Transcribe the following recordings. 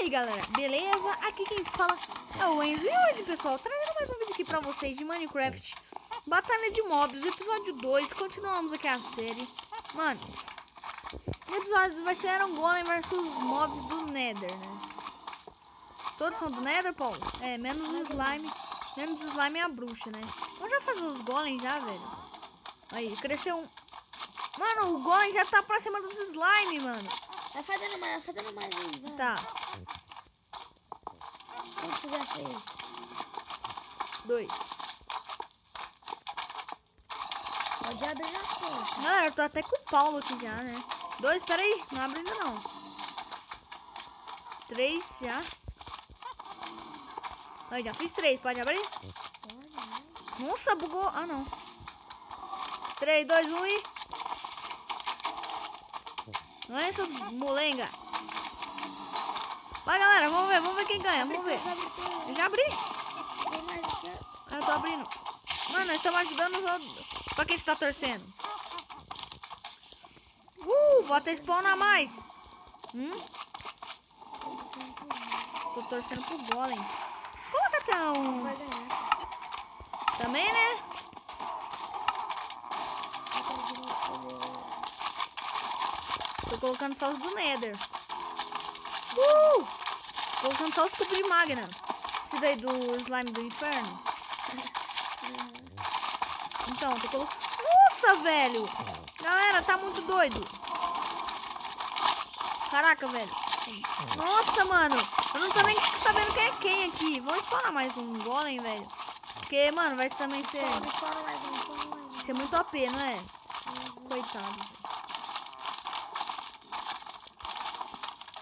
aí, galera? Beleza? Aqui quem fala é o Enzo. E hoje, pessoal, trazendo mais um vídeo aqui pra vocês de Minecraft. Batalha de Mobs, episódio 2. Continuamos aqui a série. Mano, o episódio vai ser Iron Golem versus Mobs do Nether, né? Todos são do Nether, Paulo? É, menos o Slime. Menos o Slime e a bruxa, né? Vamos já fazer os Golem já, velho. Aí, cresceu um... Mano, o Golem já tá pra cima dos Slime, mano. Vai fazendo mais, vai fazendo mais aí, vai. Tá, Quanto você já fez? dois. Pode abrir as portas. Galera, eu tô até com o Paulo aqui já, né? Dois, peraí, não abre ainda não. Três já. Aí, já fiz três, pode abrir? Pode, né? Nossa, bugou. Ah, não. Três, dois, um e... Não é essas molenga. Vai, galera, vamos ver, vamos ver quem ganha, vamos ver. Eu já abri. Eu tô abrindo. Mano, nós estamos ajudando os outros. Pra quem você tá torcendo? Uh, vou até spawnar mais. Hum? Tô torcendo pro golem. Coloca ganhar. Também, né? Tô colocando só os do Nether. Uh! Colocando só os cubos de magna. Esse daí do slime do inferno. Então, tô colocando. Nossa, velho! Galera, tá muito doido. Caraca, velho. Nossa, mano. Eu não tô nem sabendo quem é quem aqui. Vamos spawnar mais um golem, velho. Porque, mano, vai também ser, ser muito OP, não é? Coitado.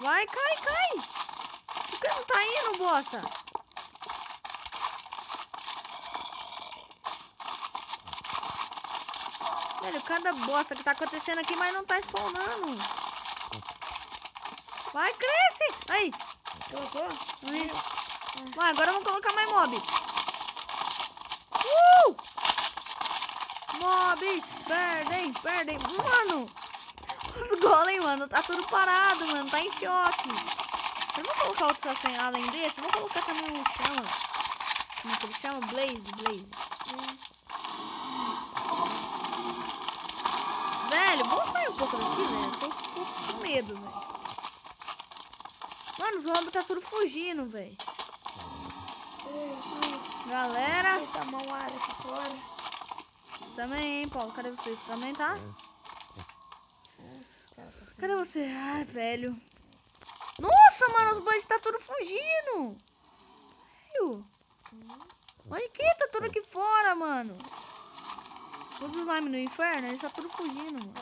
Vai, cai, cai. Por que não tá indo, bosta? Velho, cada bosta que tá acontecendo aqui, mas não tá spawnando. Vai, cresce. Aí. Colocou? Aí. Vai, agora vamos colocar mais mob. Uh! Mobs, perdem, perdem. Mano, os golem, mano, tá tudo parado, mano, tá em choque. Eu vou colocar outros assim, além desse, vou colocar também um chama. Como é que ele chama? Blaze, Blaze. Velho, vamos sair um pouco daqui, velho. Eu tô um pouco com medo, velho. Mano, os mobs tá tudo fugindo, velho. Galera, tá mal área aqui fora. também, hein, Paulo? Cadê você? Também tá? Cadê você? Ai, velho. Nossa, mano, os bois tá tudo fugindo. Velho. Olha aqui, tá tudo aqui fora, mano. Os slime no inferno, eles tá tudo fugindo, mano.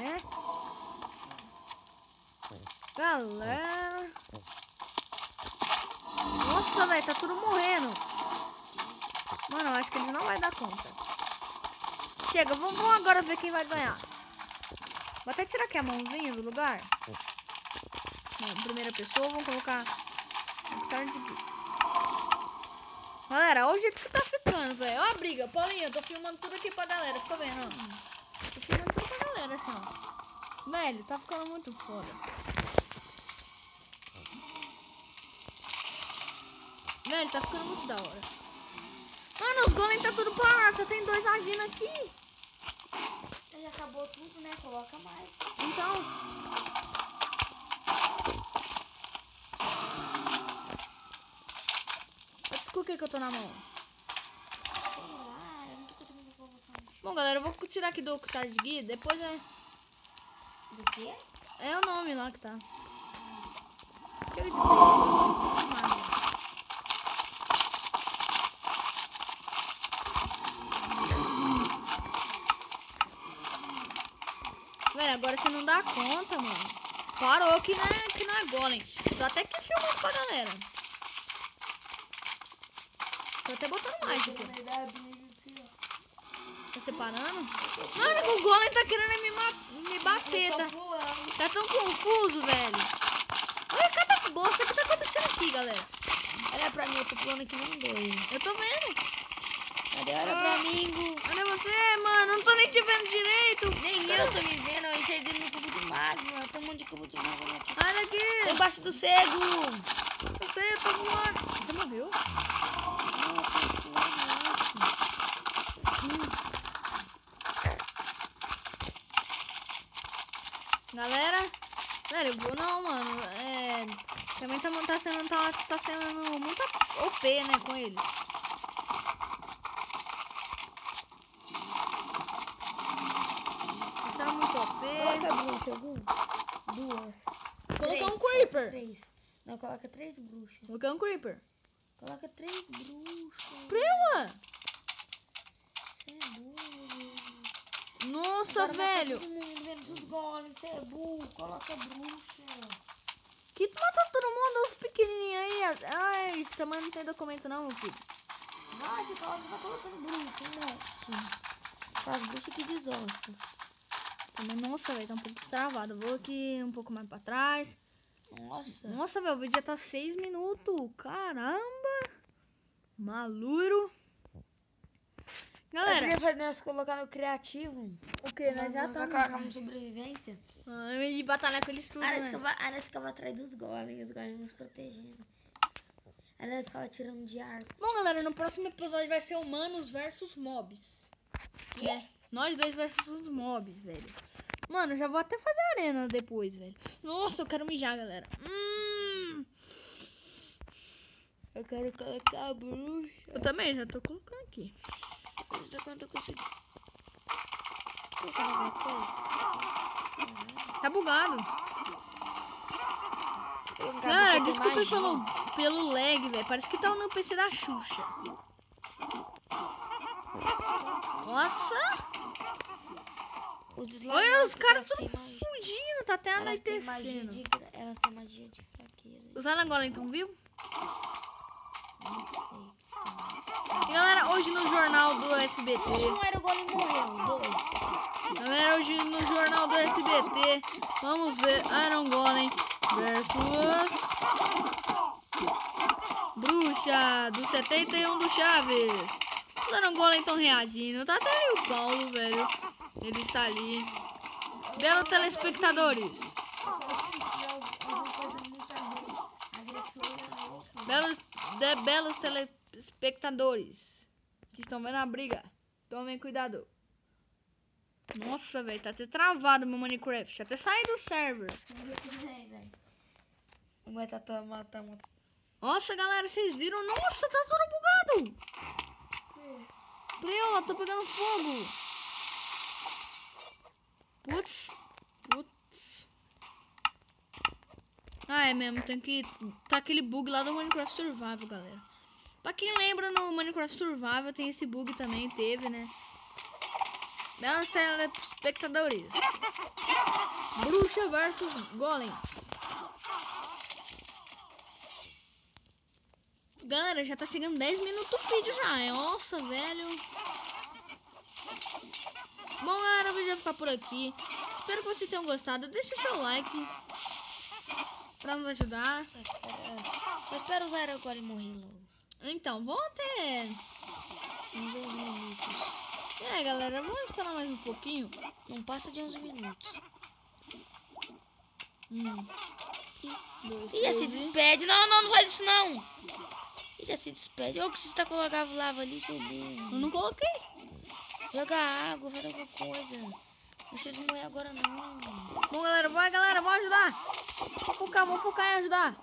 É? Galera. Nossa, velho, tá tudo morrendo. Mano, eu acho que eles não vai dar conta. Chega, vamos, vamos agora ver quem vai ganhar. Vou até tirar aqui a mãozinha do lugar. Não, primeira pessoa, vamos colocar. Galera, olha o jeito que tá ficando, velho. Ó a briga, Paulinho, eu tô filmando tudo aqui pra galera, fica vendo, ó. Tô filmando tudo pra galera, assim, ó. Velho, tá ficando muito foda. Velho, tá ficando muito da hora. Mano, os golem tá tudo parado, só tem dois agindo aqui. Já acabou tudo, né? Coloca mais. Então. Com o que que eu tô na mão? Sei lá, eu não tô conseguindo colocar. Bom, galera, eu vou tirar aqui do Octar de Guia, depois é... Do quê? É o nome lá que tá. Chega de Velho, agora você não dá conta, mano. Parou que não é, que não é golem. Tô até que filmando pra galera. Tô até botando mais aqui. Aqui. Tá separando? Mano, o golem tá querendo me, me bater, tá? Tá tão confuso, velho. Olha cada bosta que tá acontecendo aqui, galera. Olha pra mim, eu tô pulando aqui nem doido. Eu tô vendo. Cadê? Olha pra mim, Gu. Olha você, mano. Não tô nem te vendo direito. Nem eu tô me vendo, eu entrei dentro do cubo de magma. Eu tem um monte de cubo de magma aqui. Sai daqui! Tá embaixo do cego! Você voando! Você morreu? Não, eu tô pulando, eu acho. Galera, velho, eu vou não, mano. É. Também tá, tá sendo. Tá, tá sendo muito OP, né, com eles. Tá sendo muito OP. Coloca bruxa, Gu. Duas. Colocar um Três. creeper. Três. Não, coloca três bruxas. Colocar um creeper. Coloca três bruxas. Prela! Você é burro. Nossa, Agora velho. Todo mundo, menos os golems. Você é burro. Coloca bruxa. Que tu matou todo mundo, os pequenininhos aí. Ai, isso também não tem documento não, meu filho. Vai, você coloca, vai colocando bruxa. Um monte. Faz bruxa que desossa. Também, nossa, velho, tá um pouco travado. Vou aqui um pouco mais pra trás. Nossa. Nossa, velho, o vídeo já tá seis minutos. Caramba. Maluro. Galera, que fazer nós colocar no criativo. o que? Nós já Nós estamos... colocamos sobrevivência. Ah, de batalhar com eles tudo, nós né? ficava, nós atrás dos golems, os golems nos protegendo. Nós ficava tirando de arco. Bom, galera, no próximo episódio vai ser humanos versus mobs. É, nós dois versus os mobs, velho. Mano, já vou até fazer arena depois, velho. Nossa, eu quero mijar, galera. Hum, Eu quero colocar a bruxa. eu também já tô colocando aqui. Só quando eu consigo. Tá bugado. Cara, desculpa pelo, pelo lag, velho. Parece que tá no PC da Xuxa. Nossa! Os Olha, os caras magia- fugindo. Tá até anoitecendo. de. Elas têm magia de fraqueza. Os Alangola estão vivos? Nem sei. E galera, hoje no jornal do SBT. Um era o golem morreu, dois. Galera, hoje no jornal do SBT. Vamos ver Iron Golem versus. Bruxa do 71 do Chaves. Os Iron Golem estão reagindo. Tá até aí o Paulo, velho. Ele está ali. Belo telespectadores. Belos, de, belos telespectadores que estão vendo a briga. Tomem cuidado. Nossa, velho, tá até travado meu Minecraft. Até sair do server. Vai tá. Nossa, galera, vocês viram? Nossa, tá tudo bugado. Preola, tô pegando fogo. Putz. Putz. Ah, é mesmo. Tem que... Tá aquele bug lá do Minecraft Survival, galera. Pra quem lembra, no Minecraft Survival tem esse bug também. Teve, né? Belos telespectadores. Bruxa versus Golem. Galera, já tá chegando 10 minutos do vídeo já. é? Nossa, velho. Bom, galera, o vídeo vai ficar por aqui. Espero que vocês tenham gostado. Deixa o seu like pra nos ajudar. Só espera, só espera os Iron Golem morrer logo. Então, vamos até... Uns 11 minutos. E aí, galera, vamos esperar mais um pouquinho. Não passa de 11 minutos. Um, dois, E já se e- despede. Não, não, não faz isso não. E já se despede. Ô, que você tá colocando lava ali, seu burro. Eu não coloquei. Joga água, faz alguma coisa. Não deixa eles morrer agora não. Bom, galera, vai, galera, vamos ajudar. Vou focar, vou focar em ajudar.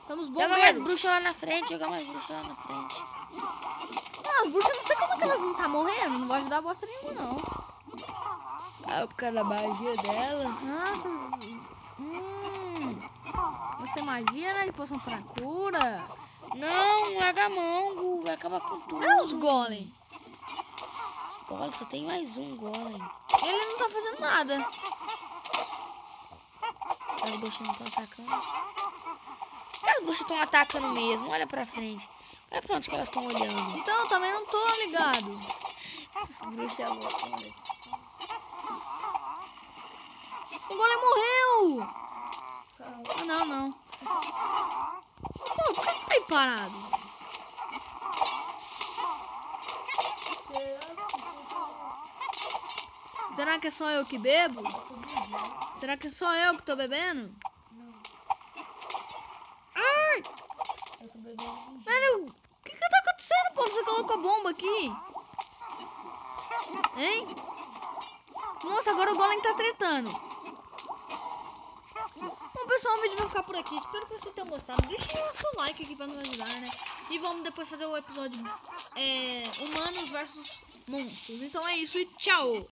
Estamos Joga mais bruxa lá na frente, joga mais bruxa lá na frente. Ah, as bruxas, não sei como é que elas não tá morrendo. Não vou ajudar bosta nenhuma, não. Ah, por causa da magia dela. Nossa. Hum. Mas tem magia, né? De poção pra cura. Não, larga a mão, Gu, vai acabar com tudo. Cadê os golem? Golem, só tem mais um golem. Ele não tá fazendo nada. As bruxas não estão atacando. As bruxas estão atacando mesmo, olha pra frente. Olha pra onde que elas estão olhando. Então, eu também não tô ligado. Essas bruxas loucas, olha. O golem morreu. Ah, não, não. Pô, por que você tá aí parado? Será que é só eu que bebo? Será que sou eu que tô bebendo? Ai! eu tô bebendo. Mano, o que que tá acontecendo, Paulo? Você colocou a bomba aqui? Hein? Nossa, agora o Golem tá tretando. Bom, pessoal, o vídeo vai ficar por aqui. Espero que vocês tenham gostado. Deixa o seu like aqui pra nos ajudar, né? E vamos depois fazer o episódio é, Humanos versus Monstros. Então é isso e tchau!